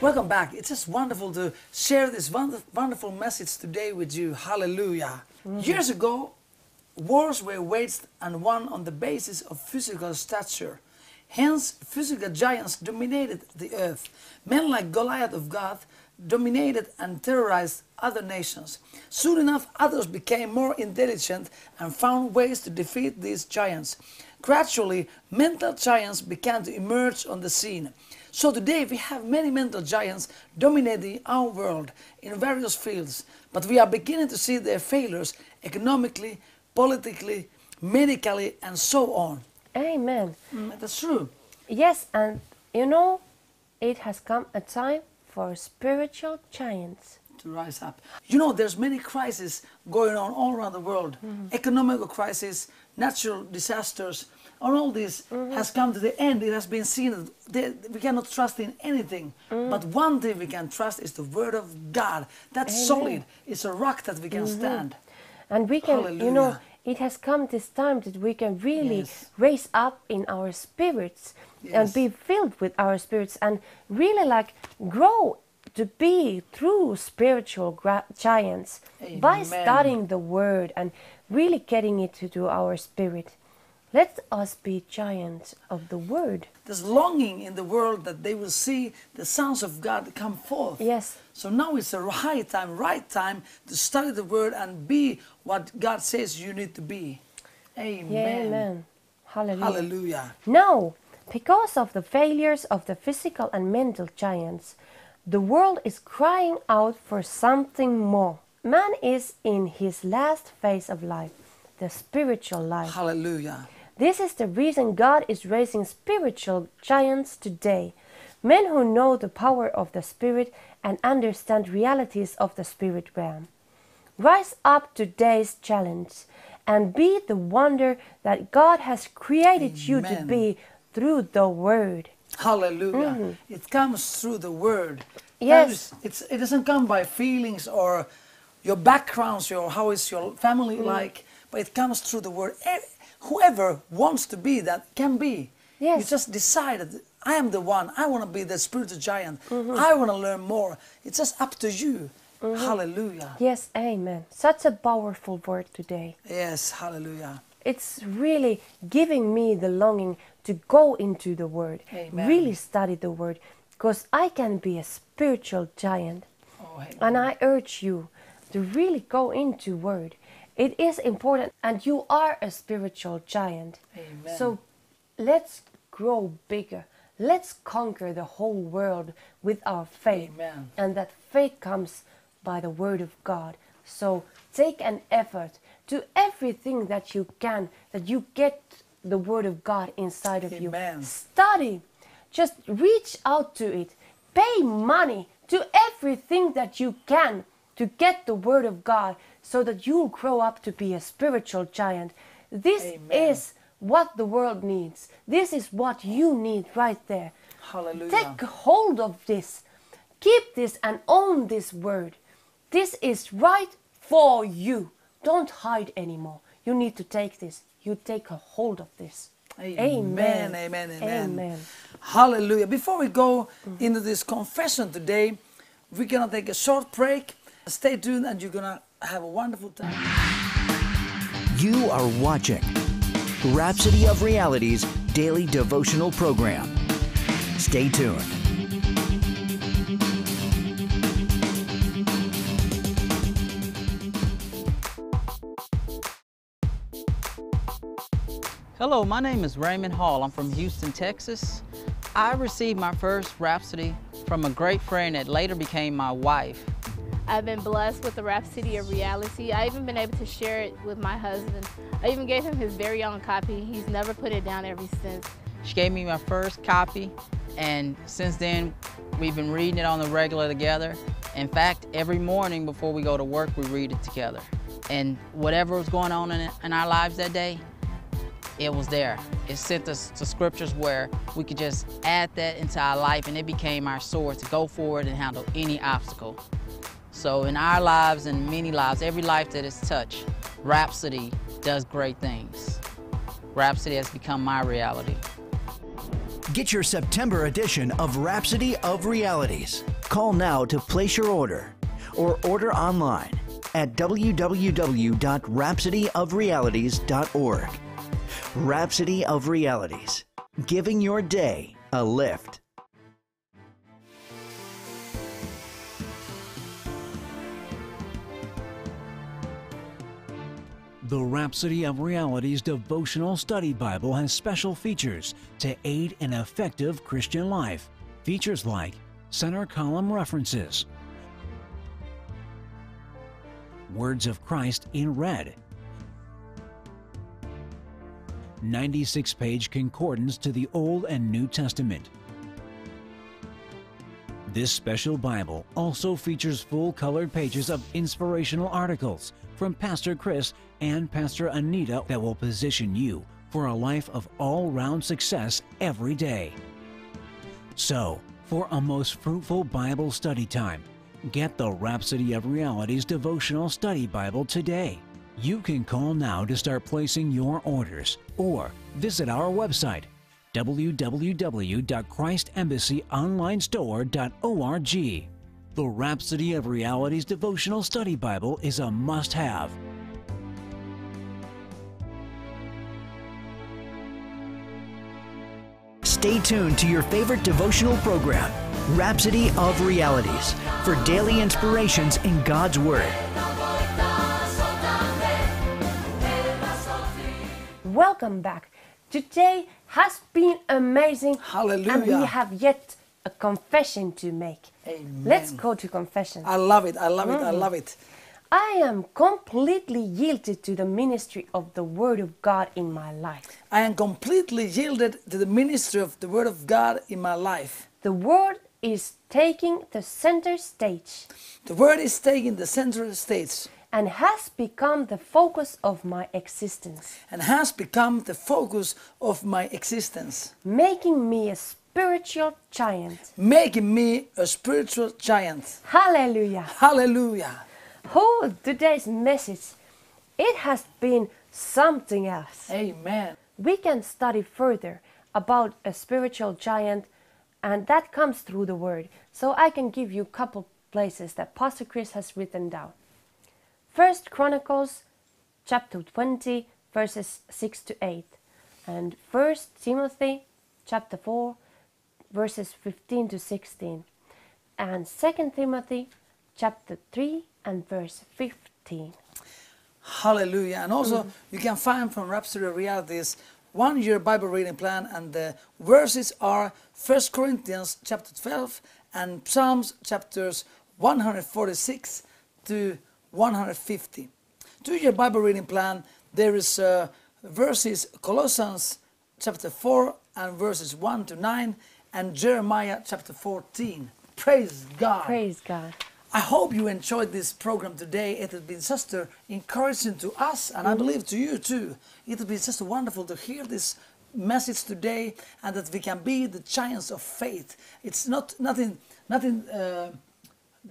Welcome back. It's just wonderful to share this wonderful message today with you. Hallelujah. Mm-hmm. Years ago, wars were waged and won on the basis of physical stature. Hence, physical giants dominated the earth. Men like Goliath of Gath dominated and terrorized other nations. Soon enough, others became more intelligent and found ways to defeat these giants. Gradually, mental giants began to emerge on the scene. So today we have many mental giants dominating our world in various fields, but we are beginning to see their failures economically, politically, medically, and so on. Amen. Mm, That's true. Yes, and you know, it has come a time for spiritual giants. To rise up. You know, there's many crises going on all around the world. Mm-hmm. Economical crisis, natural disasters, and all this mm-hmm. has come to the end. It has been seen that we cannot trust in anything. Mm-hmm. But one thing we can trust is the Word of God. That's Amen. solid. It's a rock that we can stand. And we can, you know, it has come this time that we can really Yes. raise up in our spirits and be filled with our spirits and really like grow to be true spiritual gra- giants by studying the word and really getting it into our spirit. Let us be giants of the word. There's longing in the world that they will see the sons of God come forth. Yes. So now it's the high time, right time to study the word and be what God says you need to be. Amen. Yeah, amen. Hallelujah. Hallelujah. Now, because of the failures of the physical and mental giants, the world is crying out for something more. Man is in his last phase of life, the spiritual life. Hallelujah. This is the reason God is raising spiritual giants today. Men who know the power of the Spirit and understand realities of the spirit realm. Rise up to today's challenge and be the wonder that God has created you to be through the Word. Hallelujah. It comes through the word. Mm-hmm. Yes. It's, it doesn't come by feelings or your backgrounds, your how is your family Mm. like, but it comes through the word. Whoever wants to be that can be. Yes. You just decided, I am the one. I want to be the spiritual giant. Mm-hmm. I want to learn more. It's just up to you. Hallelujah. Yes, amen. Such a powerful word today. Yes, hallelujah. It's really giving me the longing to go into the Word, Amen. really study the Word, because I can be a spiritual giant. Oh. And I urge you to really go into Word. It is important, and you are a spiritual giant. Amen. So let's grow bigger. Let's conquer the whole world with our faith. Amen. And that faith comes by the Word of God. So take an effort to everything that you can, that you get the Word of God inside of you. Study. Just reach out to it. Pay money to everything that you can to get the Word of God so that you'll grow up to be a spiritual giant. This Amen. is what the world needs. This is what you need right there. Hallelujah. Take hold of this. Keep this and own this word. This is right for you. Don't hide anymore. You need to take this. You take a hold of this. Amen, amen, amen. Amen. Hallelujah. Before we go into this confession today, we're going to take a short break. Stay tuned and you're going to have a wonderful time. You are watching Rhapsody of Reality's daily devotional program. Stay tuned. Hello, my name is Raymond Hall. I'm from Houston, Texas. I received my first Rhapsody from a great friend that later became my wife. I've been blessed with the Rhapsody of Reality. I even been able to share it with my husband. I even gave him his very own copy. He's never put it down ever since. She gave me my first copy, and since then, we've been reading it on the regular together. In fact, every morning before we go to work, we read it together. And whatever was going on in, in our lives that day, it was there. It sent us to scriptures where we could just add that into our life, and it became our sword to go forward and handle any obstacle. So in our lives and many lives, every life that is touched, Rhapsody does great things. Rhapsody has become my reality. Get your September edition of Rhapsody of Realities. Call now to place your order or order online at www.rhapsodyofrealities.org. Rhapsody of Realities, giving your day a lift. The Rhapsody of Realities devotional study Bible has special features to aid an effective Christian life. Features like center column references, Words of Christ in red, 96 page concordance to the Old and New Testament. This special Bible also features full colored pages of inspirational articles from Pastor Chris and Pastor Anita that will position you for a life of all round success every day. So, for a most fruitful Bible study time, get the Rhapsody of Realities devotional study Bible today. You can call now to start placing your orders or visit our website www.christembassy.onlinestore.org. The Rhapsody of Realities devotional study Bible is a must have. Stay tuned to your favorite devotional program, Rhapsody of Realities, for daily inspirations in God's Word. Welcome back. Today has been amazing. And we have yet a confession to make. Amen. Let's go to confession. I love it. I love it. I mm. love it. I am completely yielded to the ministry of the Word of God in my life. I am completely yielded to the ministry of the Word of God in my life. The Word is taking the center stage The Word is taking the central stage and has become the focus of my existence, and has become the focus of my existence, making me a spiritual giant. making me a spiritual giant. Hallelujah. Hallelujah. Oh, today's message, it has been something else. Amen. We can study further about a spiritual giant, and that comes through the Word. So I can give you a couple places that Pastor Chris has written down. First Chronicles chapter 20 verses 6 to 8 and First Timothy chapter 4 verses 15 to 16 and Second Timothy chapter 3 and verse 15. Hallelujah. And also, mm-hmm. you can find from Rhapsody of Realities one year Bible reading plan, and the verses are 1 Corinthians chapter 12 and Psalms chapters 146 to 150. Two year Bible reading plan, there is uh, verses Colossians chapter 4 and verses 1 to 9, and Jeremiah chapter 14. Praise God. Praise God. I hope you enjoyed this program today. It has been such an encouraging to us, and I believe to you too. It has been just wonderful to hear this message today, and that we can be the giants of faith. It's not nothing, nothing uh,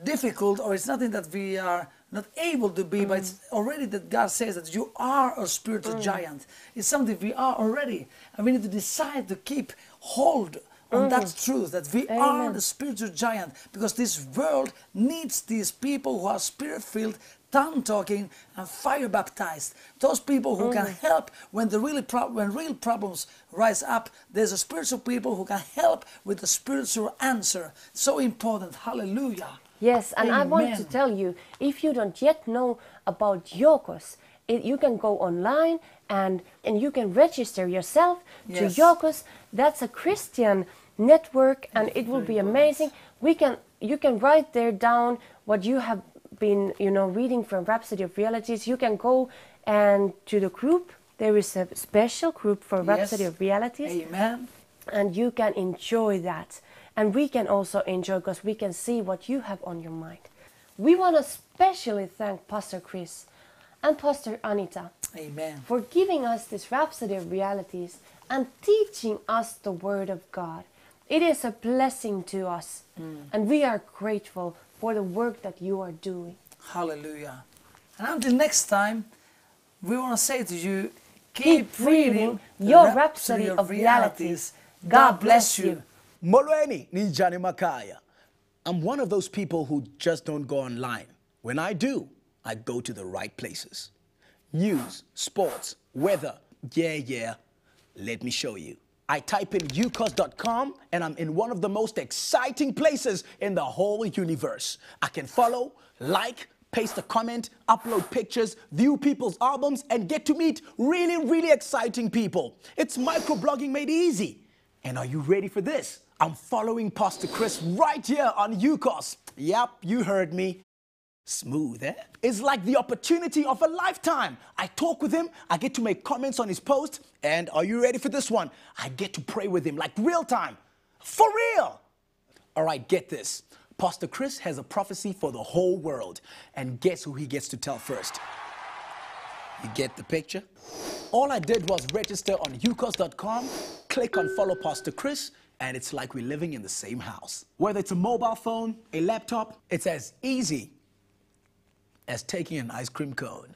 difficult, or it's nothing that we are not able to be, but it's mm. already that God says that you are a spiritual mm. giant. It's something we are already, and we need to decide to keep hold on that mm. truth that we are the spiritual giant because this world needs these people who are spirit filled, tongue talking, and fire baptized. Those people who can help when the really pro- when real problems rise up. There's a spiritual people who can help with the spiritual answer. So important. Hallelujah. Yes, and I want to tell you if you don't yet know about Yookos, it, you can go online and, and you can register yourself Yes. to Yookos. That's a Christian network and it will be amazing. We can you can write there down what you have been, you know, reading from Rhapsody of Realities. You can go and to the group. There is a special group for Rhapsody Yes. of Realities Amen. and you can enjoy that. And we can also enjoy because we can see what you have on your mind. We want to especially thank Pastor Chris and Pastor Anita Amen. for giving us this rhapsody of realities and teaching us the Word of God. It is a blessing to us, mm. and we are grateful for the work that you are doing. Hallelujah. And until next time, we want to say to you, Keep reading your Rhapsody of Realities God bless you. Molweni ni Johnny Makaya. I'm one of those people who just don't go online. When I do, I go to the right places. News, sports, weather. Yeah, yeah. Let me show you. I type in yookos.com and I'm in one of the most exciting places in the whole universe. I can follow, like, paste a comment, upload pictures, view people's albums, and get to meet really, really exciting people. It's microblogging made easy. And are you ready for this? I'm following Pastor Chris right here on Yookos. Yep, you heard me. Smooth, eh? It's like the opportunity of a lifetime. I talk with him, I get to make comments on his post, and are you ready for this one? I get to pray with him like real time. For real! All right, get this. Pastor Chris has a prophecy for the whole world, and guess who he gets to tell first? You get the picture? All I did was register on yookos.com, click on follow Pastor Chris, and it's like we're living in the same house. Whether it's a mobile phone, a laptop, it's as easy as taking an ice cream cone.